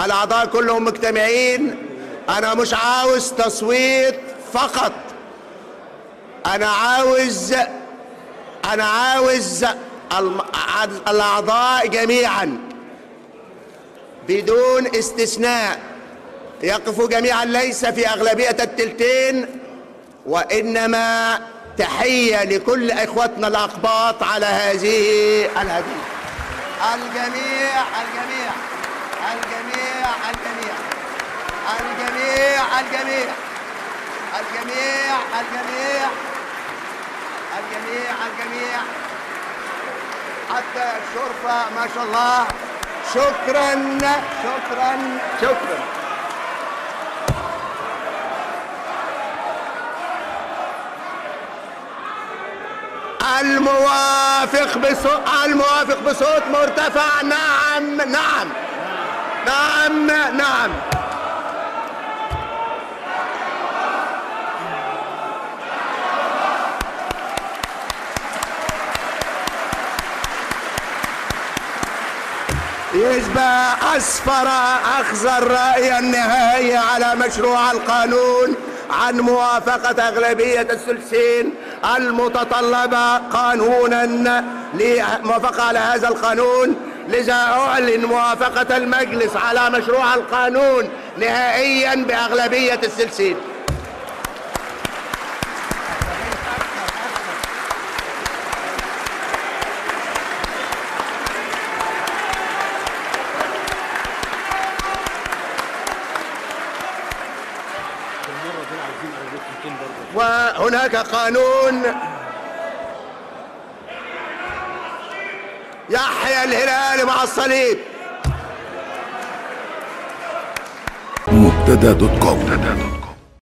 الأعضاء كلهم مجتمعين. أنا مش عاوز تصويت فقط. أنا عاوز أنا عاوز الأعضاء جميعا بدون استثناء يقفوا جميعا ليس في أغلبية التلتين وإنما تحية لكل إخوتنا الأقباط على هذه الهدية. الجميع الجميع. الجميع الجميع. الجميع الجميع. الجميع الجميع. الجميع الجميع. حتى الشرفة ما شاء الله. شكرا شكرا شكرا. الموافق بصوت الموافق بصوت مرتفع. نعم نعم. نعم نعم. يشبه أسفر أخذ الرأي النهائي على مشروع القانون عن موافقة أغلبية الثلثين المتطلبة قانونا لموافقة على هذا القانون لذا أعلن موافقة المجلس على مشروع القانون نهائيا بأغلبية الثلثين وهناك قانون يحيى الهلال مع الصليب. مبتدأ دوت كوم.